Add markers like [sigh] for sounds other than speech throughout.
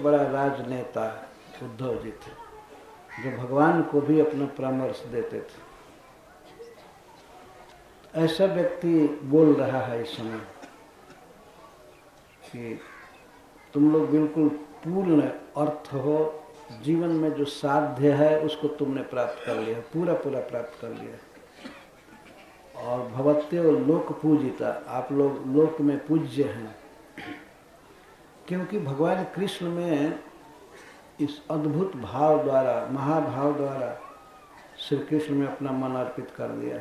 बड़ा राजनेता उद्धव जी थे, जो भगवान को भी अपना परामर्श देते थे। ऐसा व्यक्ति बोल रहा है इस समय कि तुम लोग बिल्कुल पूर्ण अर्थ हो, जीवन में जो साध्य है उसको तुमने प्राप्त कर लिया, पूरा पूरा प्राप्त कर लिया। और भवत्य लोक पूजिता, आप लोग लोक में पूज्य हैं। क्योंकि भगवान कृष्ण में इस अद्भुत भाव द्वारा, महाभाव द्वारा श्री कृष्ण में अपना मन अर्पित कर दिया।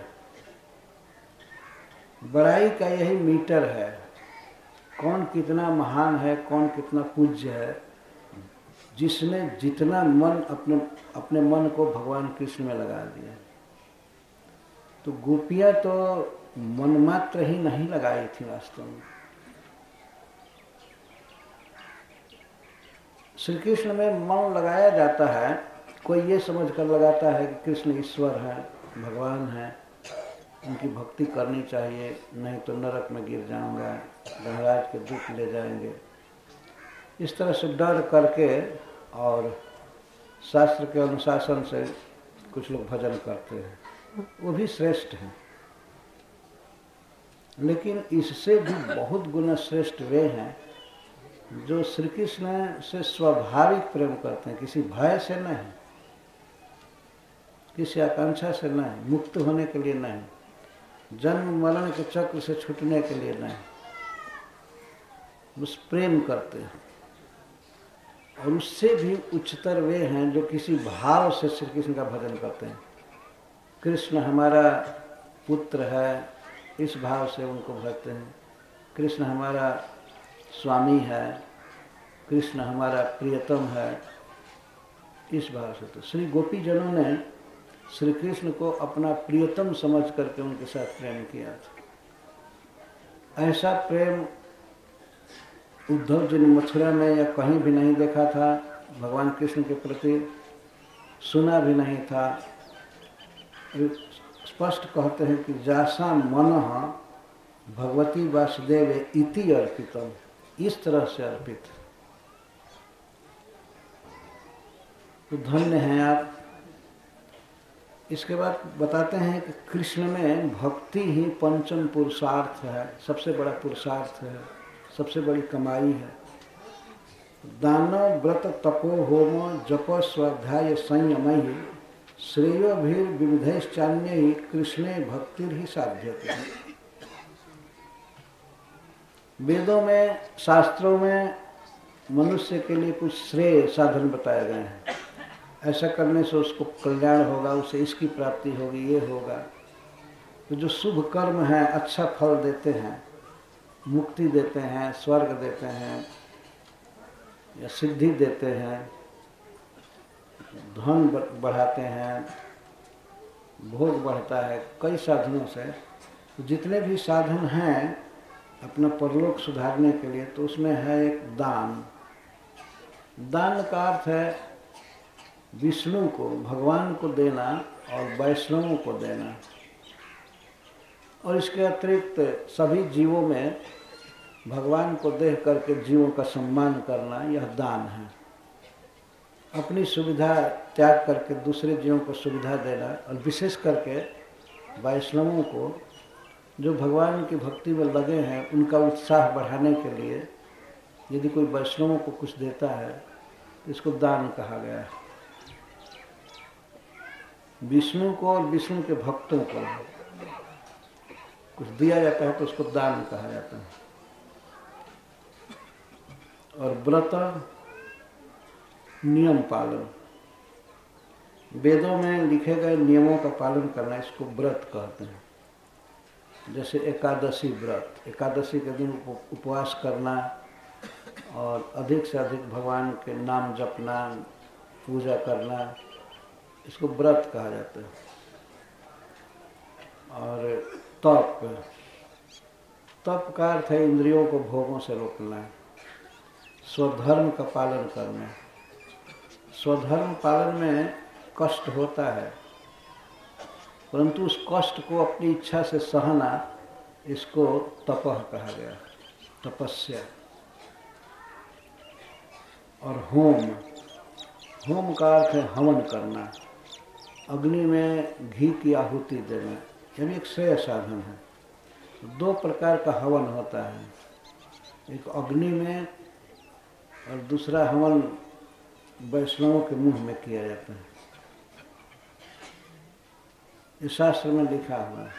बड़ाई का यही मीटर है। कौन कितना महान है, कौन कितना पूज्य है। जिसने जितना मन अपने अपने मन को भगवान कृष्ण में लगा दिया। तो गोपियाँ तो मन मात्र ही नहीं लगाई थी वास्तव में। श्री कृष्ण में मन लगाया जाता है। कोई ये समझ कर लगाता है कि कृष्ण ईश्वर है, भगवान है, उनकी भक्ति करनी चाहिए, नहीं तो नरक में गिर जाऊँगा गहराज के दुख ले जाएँगे। इस तरह से डर करके और शास्त्र के अनुशासन से कुछ लोग भजन करते हैं। वो भी श्रेष्ठ हैं। लेकिन इससे भी बहुत गुना श्रेष्ठ वे हैं जो श्री कृष्ण से स्वाभाविक प्रेम करते हैं। किसी भय से नहीं, किसी आकांक्षा से नहीं, मुक्त होने के लिए नहीं, जन्म मरण के चक्र से छूटने के लिए नहीं। बस प्रेम करते हैं। और उससे भी उच्चतर वे हैं जो किसी भाव से श्री कृष्ण का भजन करते हैं। कृष्ण हमारा पुत्र है, इस भाव से उनको भजते हैं। कृष्ण हमारा स्वामी है, कृष्ण हमारा प्रियतम है। इस भाव से तो श्री गोपी जनों ने श्री कृष्ण को अपना प्रियतम समझ करके उनके साथ प्रेम किया था। ऐसा प्रेम उद्धव जी ने मथुरा में या कहीं भी नहीं देखा था, भगवान कृष्ण के प्रति सुना भी नहीं था। स्पष्ट कहते हैं कि जासा मन भगवती वासुदेव इति अर्पितम। इस तरह से अर्पित। तो धन्य हैं आप। इसके बाद बताते हैं कि कृष्ण में भक्ति ही पंचम पुरुषार्थ है, सबसे बड़ा पुरुषार्थ है, सबसे बड़ी कमाई है। दानव, व्रत, तपो, होम, जप, स्वाध्याय संयम ही श्रेय भी विविधश्चान्य ही कृष्ण भक्ति ही साध्य वेदों में, शास्त्रों में मनुष्य के लिए कुछ श्रेय साधन बताए गए हैं। ऐसा करने से उसको कल्याण होगा, उसे इसकी प्राप्ति होगी, ये होगा। तो जो शुभ कर्म है अच्छा फल देते हैं, मुक्ति देते हैं, स्वर्ग देते हैं, या सिद्धि देते हैं, धन बढ़ाते हैं, भोग बढ़ता है, कई साधनों से तो जितने भी साधन हैं अपना परलोक सुधारने के लिए तो उसमें है एक दान। दान का अर्थ है विष्णु को, भगवान को देना और वैष्णवों को देना। और इसके अतिरिक्त सभी जीवों में भगवान को देख करके जीवों का सम्मान करना, यह दान है। अपनी सुविधा त्याग करके दूसरे जीवों को सुविधा देना और विशेष करके वैष्णवों को जो भगवान की भक्ति में लगे हैं, उनका उत्साह बढ़ाने के लिए यदि कोई वैष्णवों को कुछ देता है तो इसको दान कहा गया है। विष्णु को और विष्णु के भक्तों को कुछ दिया जाता है तो उसको दान कहा जाता है। और व्रत नियम पालन। वेदों में लिखे गए नियमों का पालन करना इसको व्रत कहते हैं। जैसे एकादशी व्रत। एकादशी के दिन उपवास करना और अधिक से अधिक भगवान के नाम जपना, पूजा करना, इसको व्रत कहा जाता है। और तप। तप का अर्थ है इंद्रियों को भोगों से रोकना, स्वधर्म का पालन करना। स्वधर्म पालन में कष्ट होता है। परंतु उस कष्ट को अपनी इच्छा से सहना, इसको तपह कहा गया। तपस्या। और होम। होम का अर्थ है हवन करना। अग्नि में घी की आहुति देना। यह भी एक श्रेय साधन है। दो प्रकार का हवन होता है। एक अग्नि में और दूसरा हवन वैष्णवों के मुँह में किया जाता है। इस शास्त्र में लिखा हुआ है।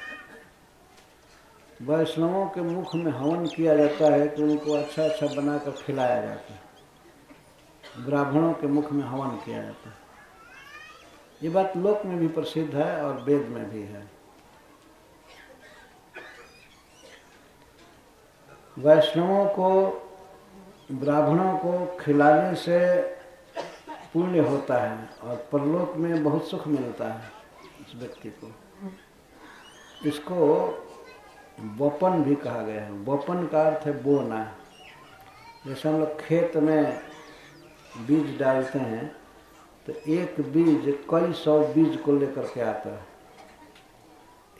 वैष्णवों के मुख में हवन किया जाता है कि उनको अच्छा अच्छा बनाकर खिलाया जाता है। ब्राह्मणों के मुख में हवन किया जाता है। ये बात लोक में भी प्रसिद्ध है और वेद में भी है। वैष्णवों को, ब्राह्मणों को खिलाने से पुण्य होता है और परलोक में बहुत सुख मिलता है। उस व्यक्ति को। इसको वपन भी कहा गया है। वपन का अर्थ है बोना। जैसे हम लोग खेत में बीज डालते हैं तो एक बीज, कई सौ बीज को लेकर के आता है।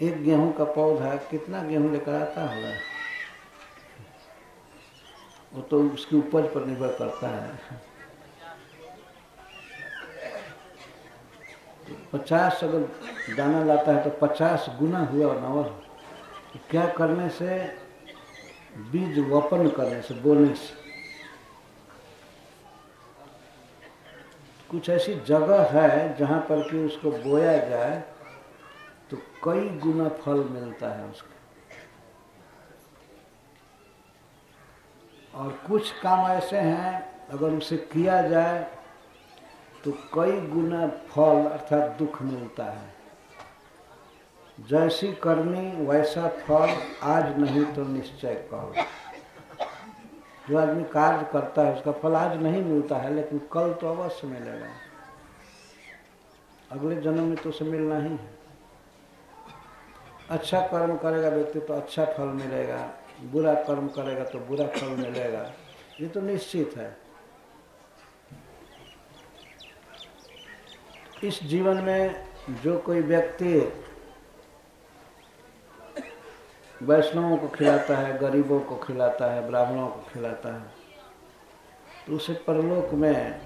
एक गेहूँ का पौधा कितना गेहूँ लेकर आता होगा वो तो उसकी उपज पर निर्भर करता है। पचास अगर दाना लाता है तो पचास गुना हुआ नवर तो क्या करने से? बीज वपन करने से, बोने से। कुछ ऐसी जगह है जहाँ पर कि उसको बोया जाए तो कई गुना फल मिलता है उसका। और कुछ काम ऐसे हैं, अगर उसे किया जाए तो कई गुना फल अर्थात दुख मिलता है। जैसी करनी, वैसा फल आज नहीं तो निश्चय करो जो आदमी कार्य करता है, उसका फल आज नहीं मिलता है, लेकिन कल तो अवश्य मिलेगा। अगले जन्म में तो उसे मिलना ही है। अच्छा कर्म करेगा व्यक्ति तो अच्छा फल मिलेगा, बुरा कर्म करेगा तो बुरा फल मिलेगा। ये तो निश्चित है। इस जीवन में जो कोई व्यक्ति वैष्णवों को खिलाता है, गरीबों को खिलाता है, ब्राह्मणों को खिलाता है तो उसे परलोक में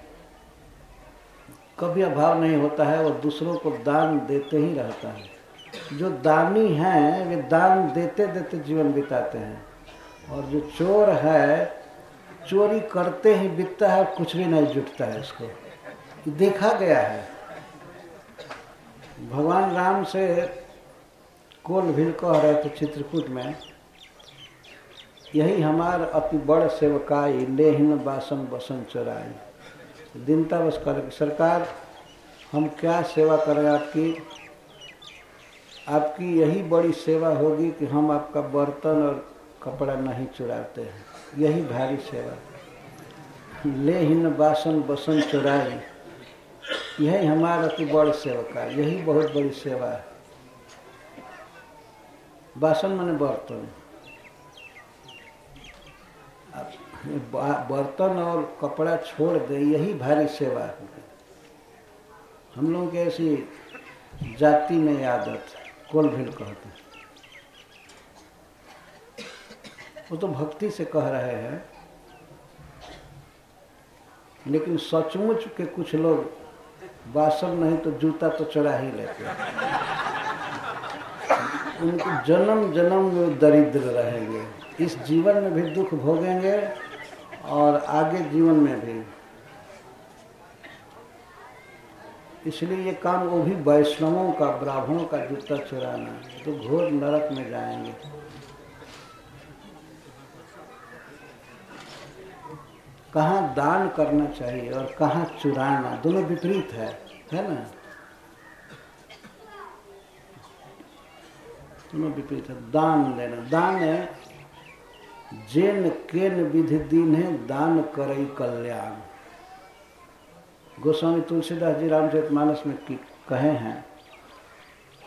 कभी अभाव नहीं होता है और दूसरों को दान देते ही रहता है। जो दानी हैं, वे दान देते देते जीवन बिताते हैं। और जो चोर है, चोरी करते ही बिकता है कुछ भी नहीं जुटता है उसको। देखा गया है। भगवान राम से कोल भील कह रहे थे चित्रकूट में, यही हमार अति बड़ सेवकाई लेहिन बासन बसन चोराई। दिनता बस कर सरकार, हम क्या सेवा करें आपकी? आपकी यही बड़ी सेवा होगी कि हम आपका बर्तन और कपड़ा नहीं चुराते हैं। यही भारी सेवा। ले ही न बासन बसन चुराई। यही हमारा अति बड़ सेवका यही बहुत बड़ी सेवा है। बासन माने बर्तन। बर्तन और कपड़ा छोड़ दे, यही भारी सेवा है। हम लोगों की ऐसी जाति में आदत कोल भील कहते हैं। वो तो भक्ति से कह रहे हैं, लेकिन सचमुच के कुछ लोग बासन नहीं तो जूता तो चढ़ा ही लेते उनको जन्म जन्म में दरिद्र रहेंगे। इस जीवन में भी दुख भोगेंगे और आगे जीवन में भी। इसलिए ये काम वो भी वैष्णवों का, ब्राह्मणों का जूता चुराना तो घोर नरक में जाएँगे। कहाँ दान करना चाहिए और कहाँ चुराना, दोनों विपरीत है है ना? दोनों विपरीत है, दान लेना। दान है, जेन केन विधि दीन है, दान करई कल्याण। गोस्वामी तुलसीदास जी रामचरित मानस में कहे हैं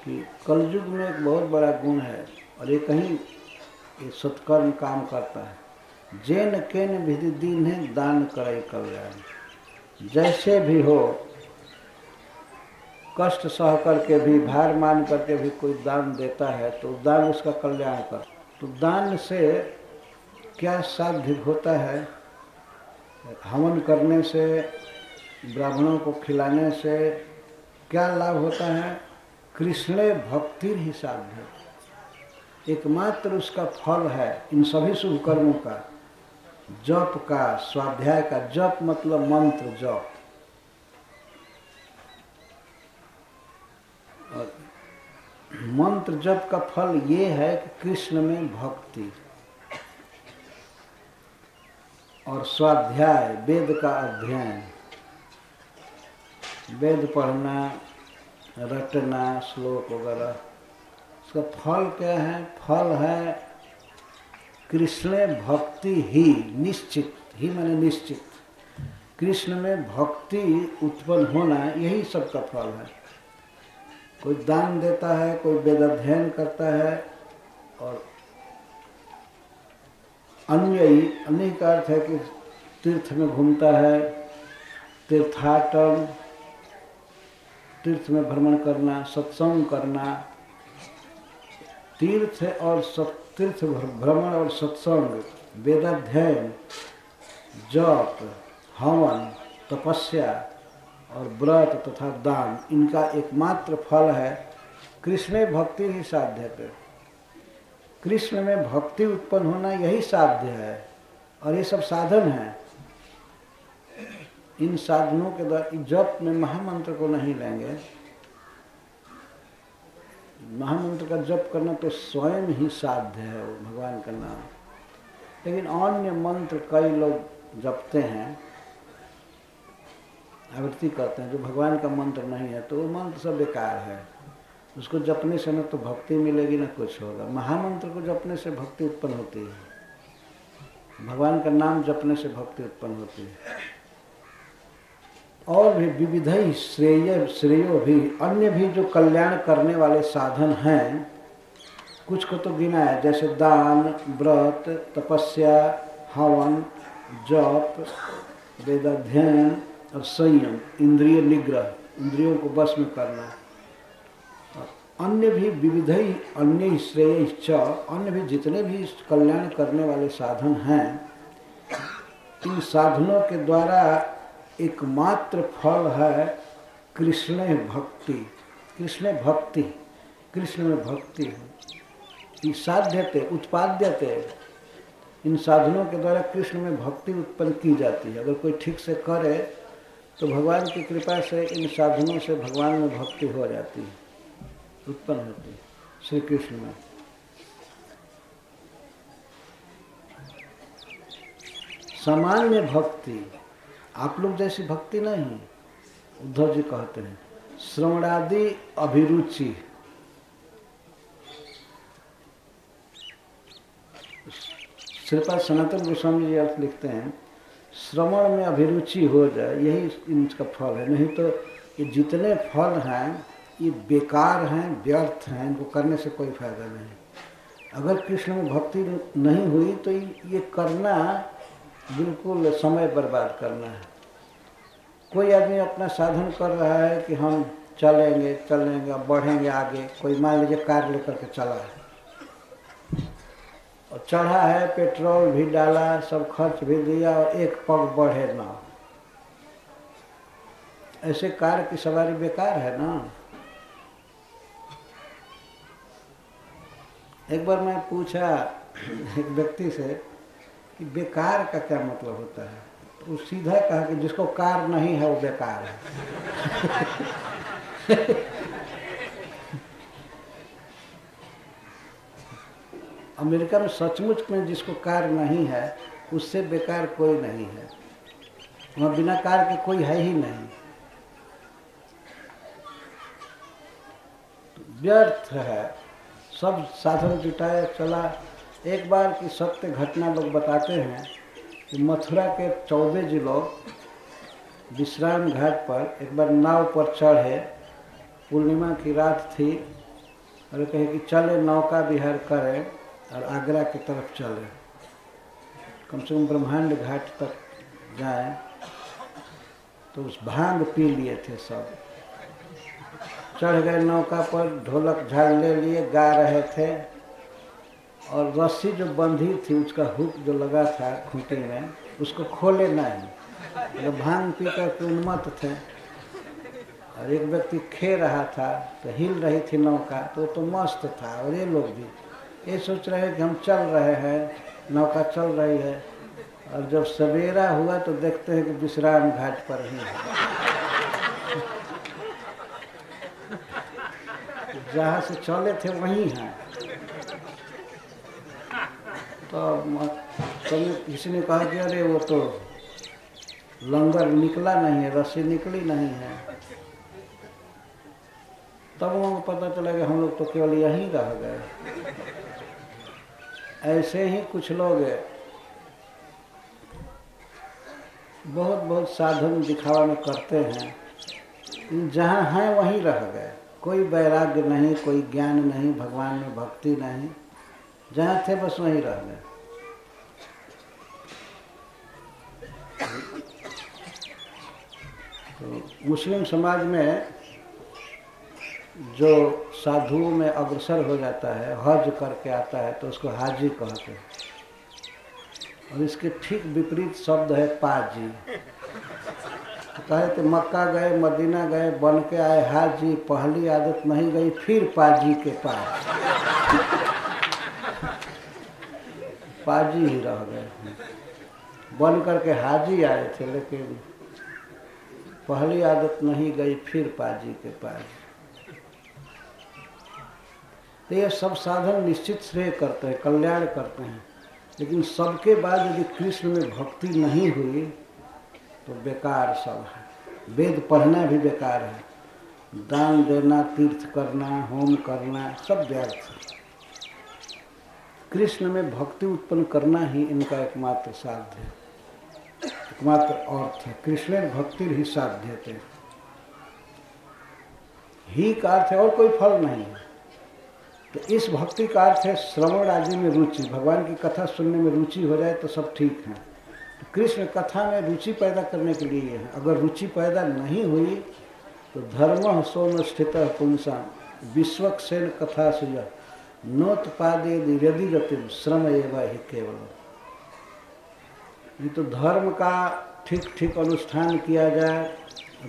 कि कलयुग में एक बहुत बड़ा गुण है और ये कहीं ये सत्कर्म काम करता है। जैन केन विधि दीन है दान करे कल्याण। जैसे भी हो, कष्ट सह करके भी, भार मान करके भी कोई दान देता है तो दान उसका कल्याण कर। तो दान से क्या साध्य होता है? हवन करने से, ब्राह्मणों को खिलाने से क्या लाभ होता है? कृष्ण भक्ति ही साध्य। एकमात्र उसका फल है इन सभी शुभ कर्मों का। जप का, स्वाध्याय का, जप मतलब मंत्र जप। मंत्र जप का फल ये है कि कृष्ण में भक्ति और स्वाध्याय, वेद का अध्ययन। वेद पढ़ना, रटना, श्लोक वगैरह उसका फल क्या है? फल है कृष्ण भक्ति ही निश्चित, ही मैंने निश्चित। कृष्ण में भक्ति उत्पन्न होना यही सबका फल है। कोई दान देता है, कोई वेद अध्ययन करता है और अन्य ही, अन्य का अर्थ है कि तीर्थ में घूमता है, तीर्थाटन, तीर्थ में भ्रमण करना, सत्संग करना, तीर्थ और तीर्थ भ्रमण और सत्संग, वेदाध्ययन, जप, हवन, तपस्या और व्रत तथा दान, इनका एकमात्र फल है कृष्ण भक्ति ही साध्य कर कृष्ण में भक्ति उत्पन्न होना यही साध्य है और ये सब साधन है। इन साधनों के द्वारा जप में महामंत्र को नहीं लेंगे। महामंत्र का जप करना तो स्वयं ही साध्य है, वो भगवान का नाम। लेकिन अन्य मंत्र कई लोग जपते हैं आवृत्ति करते हैं, जो भगवान का मंत्र नहीं है तो वो मंत्र सब बेकार है। उसको जपने से न तो भक्ति मिलेगी, ना कुछ होगा। महामंत्र को जपने से भक्ति उत्पन्न होती है। भगवान का नाम जपने से भक्ति उत्पन्न होती है। और भी विविध ही श्रेय, श्रेयो भी, अन्य भी जो कल्याण करने वाले साधन हैं, कुछ को तो गिना है, जैसे दान, व्रत, तपस्या, हवन, जप, वेदाध्ययन और संयम, इंद्रिय निग्रह, इंद्रियों को बस में करना। अन्य भी विविध ही, अन्य श्रेय च अन्य भी जितने भी कल्याण करने वाले साधन हैं, इन साधनों के द्वारा एकमात्र फल है कृष्ण भक्ति। कृष्ण भक्ति। कृष्ण में भक्ति है। साध्यते उत्पाद्यते इन साधनों के द्वारा कृष्ण में भक्ति उत्पन्न की जाती है। अगर कोई ठीक से करे तो भगवान की कृपा से इन साधनों से भगवान में भक्ति हो जाती है। उत्पन्न होती है श्री कृष्ण में। सामान्य भक्ति। आप लोग जैसी भक्ति नहीं, उद्धव जी कहते हैं, श्रवणादि अभिरुचि। श्रीपाद सनातन गोस्वामी जी अर्थ लिखते हैं, श्रवण में अभिरुचि हो जाए, यही इनका फल है। नहीं तो ये जितने फल हैं, ये बेकार हैं, व्यर्थ हैं इनको करने से कोई फ़ायदा नहीं। अगर कृष्ण में भक्ति नहीं हुई तो ये करना बिल्कुल समय बर्बाद करना है। कोई आदमी अपना साधन कर रहा है कि हम चलेंगे चलेंगे बढ़ेंगे आगे, कोई मान लीजिए कार लेकर के चला है। और चढ़ा है, पेट्रोल भी डाला, सब खर्च भी दिया और एक पग बढ़े ना। ऐसे कार की सवारी बेकार है ना। एक बार मैं पूछा एक व्यक्ति से कि बेकार का क्या मतलब होता है? तो सीधा कहा कि जिसको कार नहीं है, वो बेकार है। [laughs] अमेरिका में सचमुच में जिसको कार नहीं है, उससे बेकार कोई नहीं है। वहाँ बिना कार के कोई है ही नहीं। तो व्यर्थ है। सब साधन जुटाया, चला। एक बार की सत्य घटना लोग बताते हैं कि मथुरा के चौबे जी लोग विश्राम घाट पर एक बार नाव पर चढ़े। पूर्णिमा की रात थी और कहे कि चले नौका विहार करें और आगरा की तरफ़ चले। कम से कम ब्रह्मांड घाट तक जाए। तो उस भाँग पी लिए थे सब। चढ़ गए नौका पर, ढोलक झाड़ ले लिए, गा रहे थे। और रस्सी जो बंधी थी, उसका हुक जो लगा था खूंटी में, उसको खोले नहीं तो भाँग पी कर के उन्मत थे। और एक व्यक्ति खे रहा था तो हिल रही थी नौका तो तो मस्त था, और ये लोग भी। ये सोच रहे हैं कि हम चल रहे हैं, नौका चल रही है। और जब सवेरा हुआ तो देखते हैं कि विश्राम घाट पर ही है। जहाँ से चले थे, वहीं हैं। तो कभी किसी ने कहा कि अरे वो तो लंगर निकला नहीं है, रस्सी निकली नहीं है। तब उनको पता चला कि हम लोग तो केवल यहीं रह गए। ऐसे ही कुछ लोग बहुत बहुत साधन दिखावा में करते हैं। जहाँ हैं वहीं रह गए। कोई वैराग्य नहीं, कोई ज्ञान नहीं, भगवान में भक्ति नहीं। जहाँ थे बस वहीं रह गए तो मुस्लिम समाज में जो साधुओं में अग्रसर हो जाता है, हज करके आता है तो उसको हाजी कहते हैं। और इसके ठीक विपरीत शब्द है पाजी। तो कहे थे मक्का गए, मदीना गए, बन के आए, हाजी, पहली आदत नहीं गई, फिर पाजी के पास। पाजी ही रह गए। बन करके हाजी आए थे, लेकिन पहली आदत नहीं गई फिर पाजी के पास। तो ये सब साधन निश्चित श्रेय करते हैं, कल्याण करते हैं। लेकिन सबके बाद यदि कृष्ण में भक्ति नहीं हुई तो बेकार सब है। वेद पढ़ना भी बेकार है। दान देना, तीर्थ करना, होम करना, सब व्यर्थ कृष्ण में भक्ति उत्पन्न करना ही इनका एकमात्र साध्य है। एकमात्र अर्थ है। कृष्ण भक्ति ही साध्य थे ही का अर्थ है और कोई फल नहीं है। तो इस भक्ति का अर्थ है श्रवण आदि में रुचि। भगवान की कथा सुनने में रुचि हो जाए तो सब ठीक है। तो कृष्ण कथा में रुचि पैदा करने के लिए है। अगर रुचि पैदा नहीं हुई तो धर्म सोम स्थित पुंसा। विश्वक सेन कथा से नोत्पादे यदि रतिम श्रम एवं ही केवल ये तो धर्म का ठीक ठीक अनुष्ठान किया जाए,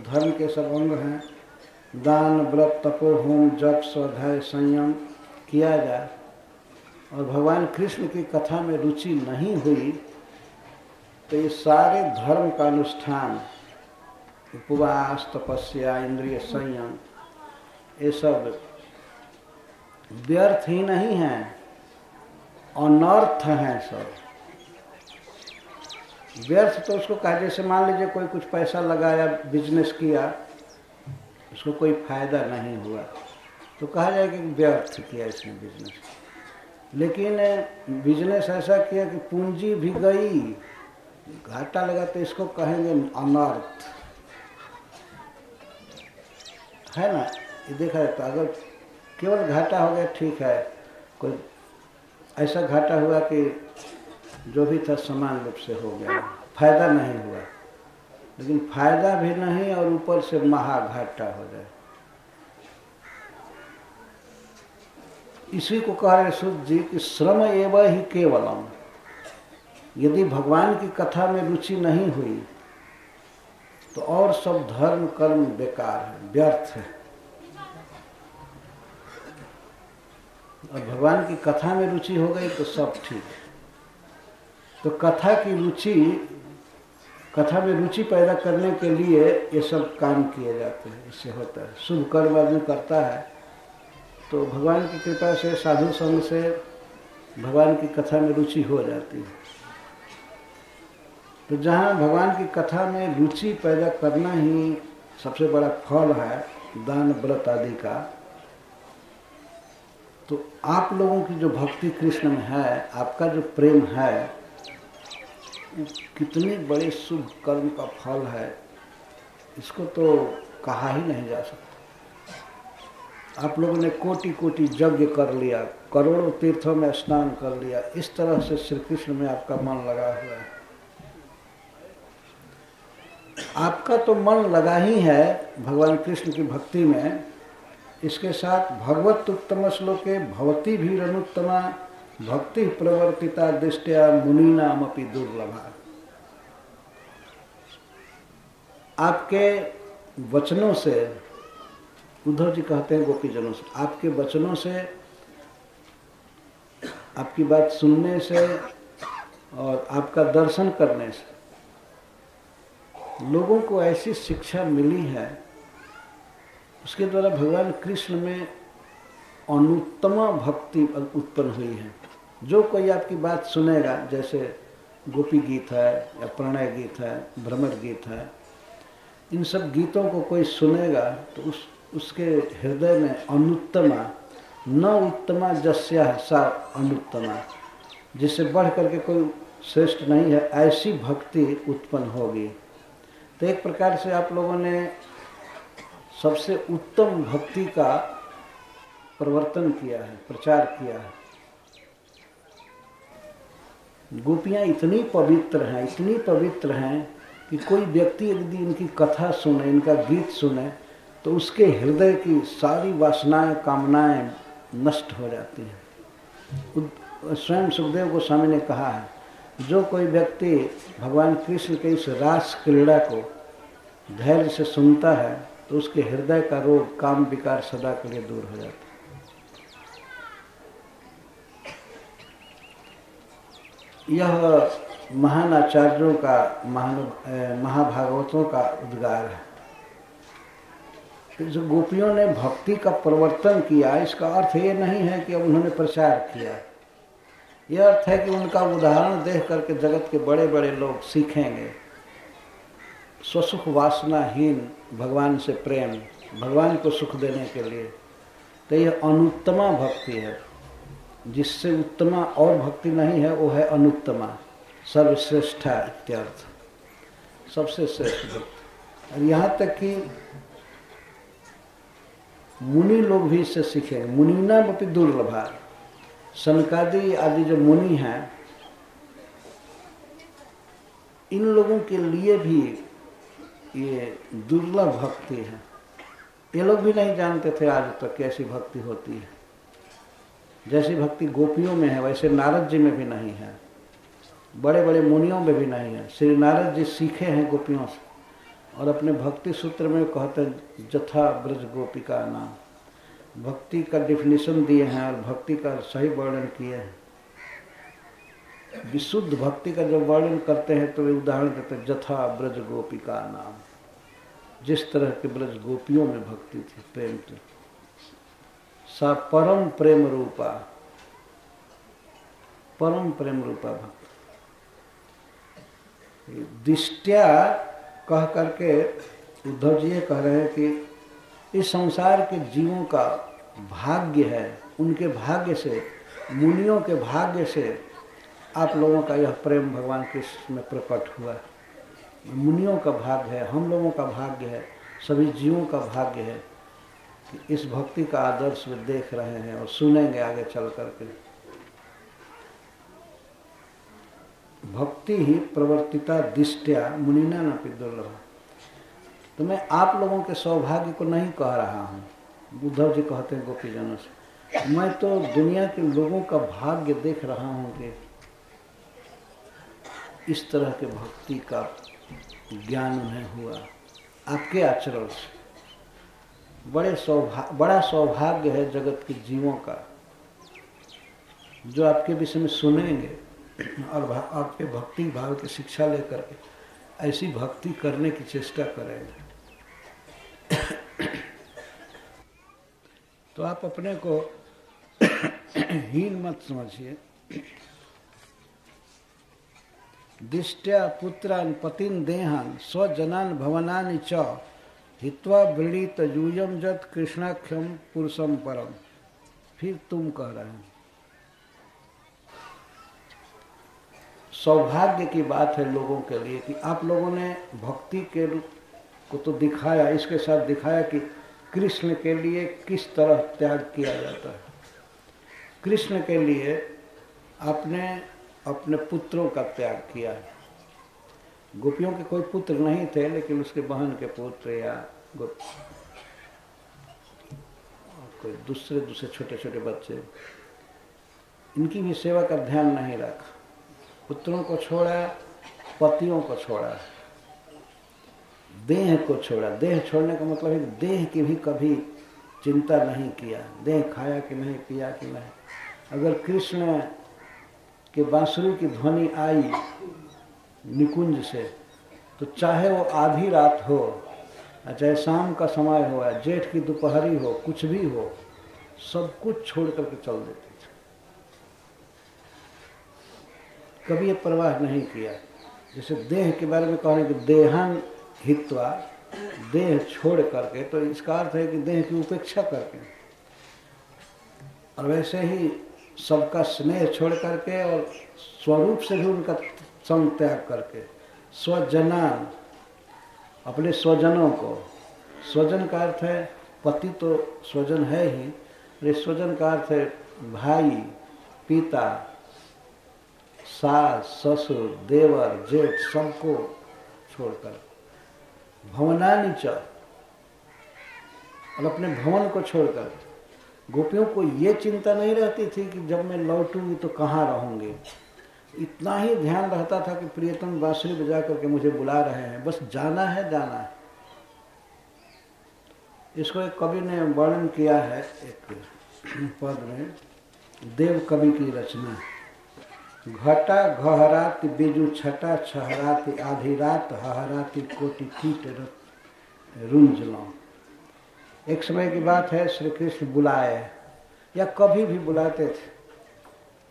धर्म के सब अंग हैं, दान, व्रत तपो होम जप, स्वाध्याय, संयम किया जाए, और भगवान कृष्ण की कथा में रुचि नहीं हुई तो ये सारे धर्म का अनुष्ठान, उपवास, तपस्या, इंद्रिय संयम, ये सब व्यर्थ ही नहीं है, अनर्थ हैं सब। व्यर्थ तो उसको कहा, जैसे मान लीजिए कोई कुछ पैसा लगाया बिज़नेस किया, उसको कोई फ़ायदा नहीं हुआ। तो कहा जाए कि व्यर्थ किया इसने बिज़नेस लेकिन बिज़नेस ऐसा किया कि पूंजी भी गई, घाटा लगा तो इसको कहेंगे अनर्थ। है ना? ये देखा जाता अगर केवल घाटा हो गया, ठीक है। कोई ऐसा घाटा हुआ कि जो भी था समान रूप से हो गया। फ़ायदा नहीं हुआ। लेकिन फ़ायदा भी नहीं और ऊपर से महाघाटा हो जाए। इसी को कह रहे शुद्ध जी कि श्रम एवं ही केवलम। यदि भगवान की कथा में रुचि नहीं हुई तो और सब धर्म कर्म बेकार है, व्यर्थ है। और भगवान की कथा में रुचि हो गई तो सब ठीक तो कथा की रुचि, कथा में रुचि पैदा करने के लिए ये सब काम किए जाते हैं, इससे होता है। शुभ कर्म आदमी करता है तो भगवान की कृपा से, साधु संघ से भगवान की कथा में रुचि हो जाती है। तो जहाँ भगवान की कथा में रुचि पैदा करना ही सबसे बड़ा फल है, दान, व्रत आदि का। तो आप लोगों की जो भक्ति कृष्ण में है, आपका जो प्रेम है कितने बड़े शुभ कर्म का फल है, इसको तो कहा ही नहीं जा सकता। आप लोगों ने कोटि कोटि यज्ञ कर लिया, करोड़ों तीर्थों में स्नान कर लिया, इस तरह से श्री कृष्ण में आपका मन लगा हुआ है। आपका तो मन लगा ही है भगवान कृष्ण की भक्ति में इसके साथ भगवत उत्तम श्लोके भवती भी रनुत्तमा, भक्ति प्रवर्तिता दृष्टिया मुनि नाम अपनी दुर्लभा। आपके वचनों से, उद्धव जी कहते हैं गोपीजनों से, आपके वचनों से, आपकी बात सुनने से और आपका दर्शन करने से, लोगों को ऐसी शिक्षा मिली है उसके द्वारा भगवान कृष्ण में अनुत्तमा भक्ति उत्पन्न हुई है। जो कोई आपकी बात सुनेगा, जैसे गोपी गीत है, या प्रणय गीत है भ्रमर गीत है, इन सब गीतों को कोई सुनेगा तो उस, उसके हृदय में अनुत्तमा, न उत्तमा जस्या सा अनुत्तमा, जिससे बढ़ करके कोई श्रेष्ठ नहीं है, ऐसी भक्ति उत्पन्न होगी। तो एक प्रकार से आप लोगों ने सबसे उत्तम भक्ति का प्रवर्तन किया है, प्रचार किया है। गोपियाँ इतनी पवित्र हैं, इतनी पवित्र हैं कि कोई व्यक्ति यदि इनकी कथा सुने, इनका गीत सुने तो उसके हृदय की सारी वासनाएँ, कामनाएँ नष्ट हो जाती हैं। स्वयं सुखदेव गोस्वामी ने कहा है, जो कोई व्यक्ति भगवान कृष्ण के इस रास क्रीड़ा को धैर्य से सुनता है तो उसके हृदय का रोग काम विकार सदा के लिए दूर हो जाता यह महान आचार्यों का, महान महाभागवतों का उद्गार है। जो गोपियों ने भक्ति का प्रवर्तन किया, इसका अर्थ ये नहीं है कि उन्होंने प्रचार किया। यह अर्थ है कि उनका उदाहरण देख करके जगत के बड़े बड़े लोग सीखेंगे। स्वसुख वासनाहीन भगवान से प्रेम, भगवान को सुख देने के लिए। तो यह अनुत्तमा भक्ति है। जिससे उत्तमा और भक्ति नहीं है, वो है अनुत्तमा। सर्वश्रेष्ठा इत्यर्थ। सबसे श्रेष्ठ भक्ति। और यहाँ तक कि मुनि लोग भी इससे सीखेंगे। मुनिना बपि दुर्लभा। सनकादि आदि जो मुनि हैं, इन लोगों के लिए भी ये दुर्लभ भक्ति है। ये लोग भी नहीं जानते थे आज तक कैसी भक्ति होती है। जैसी भक्ति गोपियों में है, वैसे नारद जी में भी नहीं है। बड़े बड़े मुनियों में भी नहीं है। श्री नारद जी सीखे हैं गोपियों से और अपने भक्ति सूत्र में कहते हैं, जथा ब्रज गोपी का नाम। भक्ति का डिफिनेशन दिए हैं और भक्ति का सही वर्णन किए हैं। विशुद्ध भक्ति का जब वर्णन करते हैं तो वे उदाहरण देते हैं, जथा ब्रज गोपी का नाम। जिस तरह के ब्रज गोपियों में भक्ति थी, प्रेम थी। सा परम प्रेम रूपा, परम प्रेम रूपा भक्ति। दिष्टिया कह करके उद्धव जी ये कह रहे हैं कि इस संसार के जीवों का भाग्य है, उनके भाग्य से, मुनियों के भाग्य से आप लोगों का यह प्रेम भगवान कृष्ण में प्रकट हुआ है। मुनियों का भाग्य है, हम लोगों का भाग्य है, सभी जीवों का भाग्य है कि इस भक्ति का आदर्श वे देख रहे हैं और सुनेंगे आगे चल करके। भक्ति ही प्रवर्तिता दिष्टिया मुनिना न दुर्लभ। तो मैं आप लोगों के सौभाग्य को नहीं कह रहा हूँ। उद्धव जी कहते हैं गोपीजनों से, मैं तो दुनिया के लोगों का भाग्य देख रहा हूँ कि इस तरह के भक्ति का ज्ञान उन्हें हुआ। आपके आचरण से। बड़े सौभाग्य बड़ा सौभाग्य है जगत के जीवों का, जो आपके विषय में सुनेंगे और आपके भक्ति भाव की शिक्षा लेकर ऐसी भक्ति करने की चेष्टा करेंगे। तो आप अपने को [coughs] हीन मत समझिए। दिष्टया पुत्रान पतिन देहान स्वजनान भवनानि च हित्वा वृणीत यूयम जत कृष्णाख्यम पुरुषम परम। फिर तुम कह रहे हैं। सौभाग्य की बात है लोगों के लिए कि आप लोगों ने भक्ति के को तो दिखाया, इसके साथ दिखाया कि कृष्ण के लिए किस तरह त्याग किया जाता है। कृष्ण के लिए आपने अपने पुत्रों का त्याग किया। गोपियों के कोई पुत्र नहीं थे, लेकिन उसके बहन के पुत्र या कोई दूसरे दूसरे छोटे छोटे बच्चे। इनकी भी सेवा का ध्यान नहीं रखा। पुत्रों को छोड़ा, पतियों को छोड़ा। देह को छोड़ा। देह छोड़ने का मतलब है देह की भी कभी चिंता नहीं किया। देह खाया कि नहीं, पिया कि नहीं। अगर कृष्ण के बांसुरी की ध्वनि आई निकुंज से तो चाहे वो आधी रात हो चाहे शाम का समय हो, या जेठ की दोपहरी हो, कुछ भी हो, सब कुछ छोड़ करके चल देते थे। कभी ये परवाह नहीं किया। जैसे देह के बारे में कह रहे हैं कि देहन हित्वा, देह छोड़ करके तो इसका अर्थ है कि देह की उपेक्षा करके। और वैसे ही सबका स्नेह छोड़ करके और स्वरूप से भी उनका संग त्याग करके, स्वजनान, अपने स्वजनों को। स्वजन का अर्थ है पति तो स्वजन है ही, अरे स्वजन का अर्थ है भाई, पिता, सास, ससुर, देवर, जेठ, सबको छोड़कर भवनानी च, और अपने भवन को छोड़कर गोपियों को ये चिंता नहीं रहती थी कि जब मैं लौटूँगी तो कहाँ रहूँगी। इतना ही ध्यान रहता था कि प्रियतम बांसुरी बजा करके मुझे बुला रहे हैं। बस जाना है जाना है। इसको एक कवि ने वर्णन किया है, एक पद में, देव कवि की रचना। घटा घहराती, बिजू छटा छहराती, आधी रात हहराती कोटि कीट रुंझलो एक समय की बात है, श्री कृष्ण बुलाए, या कभी भी बुलाते थे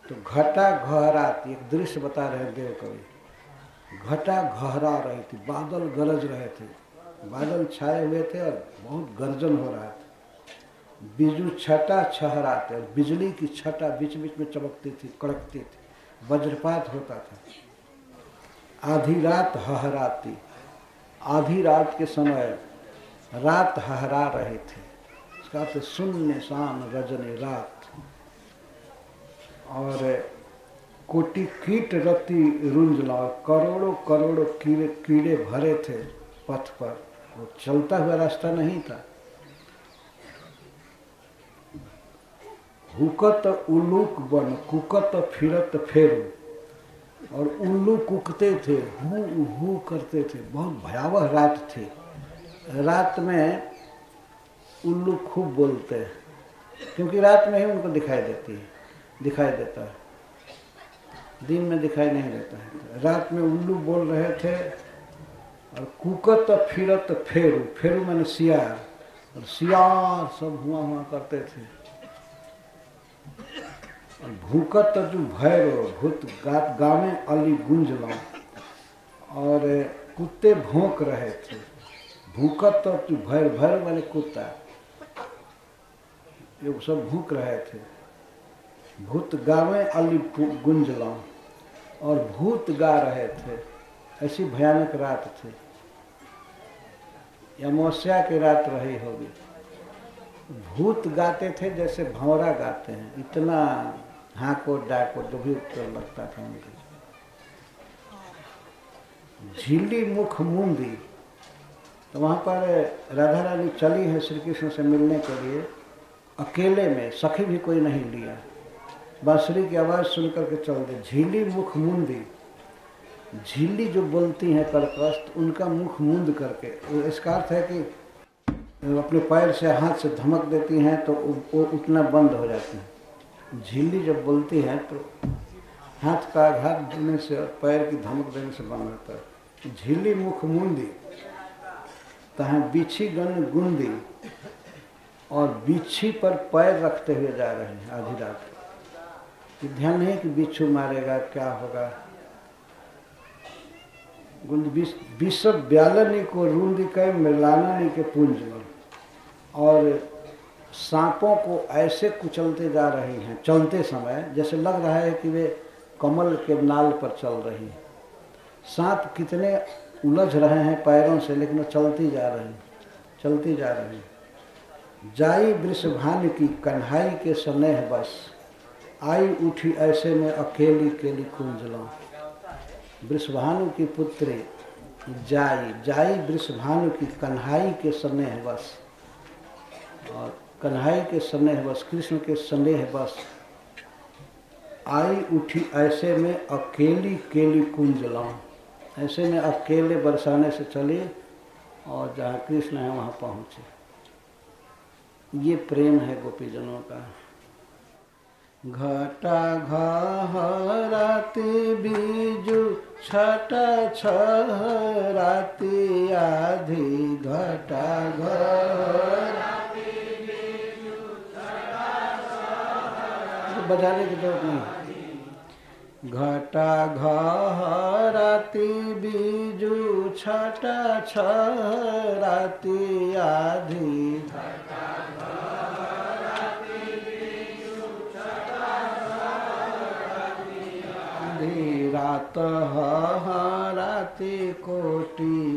तो घटा घहरात, एक दृश्य बता रहे देव कवि। घटा घहरा रही थी, बादल गरज रहे थे। बादल छाए हुए थे और बहुत गर्जन हो रहा था। बिजू छटा छहराते और बिजली की छटा बीच बीच में चमकती थी, कड़कती थी, वज्रपात होता था। आधी रात हहराती, आधी रात के समय रात हहरा रहे थे। इसका अर्थ शून्य शाम रजनी रात। और कोटि कीट रति रुंजला, करोड़ों करोड़ों कीड़े कीड़े भरे थे पथ पर। वो चलता हुआ रास्ता नहीं था। हुकत उल्लूक बन, कुकत फिरत फेरू। और उल्लू कुकते थे, हु हु करते थे। बहुत भयावह रात थी। रात में उल्लू खूब बोलते हैं, क्योंकि रात में ही उनको दिखाई देती है, दिखाई देता है। दिन में दिखाई नहीं देता है। रात में उल्लू बोल रहे थे, और कुकत फिरत फेरू फेरू मैंने सियार, और सियार सब हुआ हुआ करते थे। और भूकत जो भैरो भूत गावे अली गुंजला और कुत्ते भोंक रहे थे। भूकत जो भैर भैर मैंने कुत्ता। ये सब भूख रहे थे। भूत गावे अली गुंजला और भूत गा रहे थे। ऐसी भयानक रात थी। अमावस्या की रात रही होगी। भूत गाते थे जैसे भंवरा गाते हैं। इतना हाको डाको जो भी उत्तर लगता था उनके। झीली मुख मुंदी। तो वहाँ पर राधा रानी चली है श्री कृष्ण से मिलने के लिए। अकेले में सखी भी कोई नहीं लिया। बांसुरी की आवाज़ सुन करके चल दे झीली मुख मुंदी। झीली जो बोलती हैं कर्कस्त, उनका मुख मुंद करके। इसका अर्थ है कि अपने पैर से हाथ से धमक देती हैं तो वो उतना बंद हो जाती हैं। झीली जब बोलती हैं तो हाथ का आघात देने से और पैर की धमक देने से बंद होता है। झीली मुख मुंदी। तहाँ बिछी गन गुंदी और बिछी पर पैर रखते हुए जा रहे हैं आधी रात ध्यान नहीं कि बिच्छू मारेगा, क्या होगा? विश्व ब्यालनी को रूंदी के मृलानी के पुंज में और सांपों को ऐसे कुचलते जा रहे हैं, चलते समय, जैसे लग रहा है कि वे कमल के नाल पर चल रही हैं। सांप कितने उलझ रहे हैं पैरों से, लेकिन चलती जा रही चलती जा रही जाई वृषभान की कन्हाई के स्नेह बस, आई उठी ऐसे में अकेली केली कुंजला। वृषभानु की पुत्री जाई जाई वृषभानु की कन्हाई के स्नेह बस। और कन्हाई के स्नेह बस, कृष्ण के स्नेह बस, आई उठी ऐसे में अकेली केली कुंजला। ऐसे में अकेले बरसाने से चले और जहाँ कृष्ण है, वहाँ पहुँचे। ये प्रेम है गोपीजनों का। घटा घराती बीजू, छटा छराती आधी। घटा घर बजाने की ज़रूरत नहीं। घटा घराती बीजू छट छराती आधी रात हराती कोटि।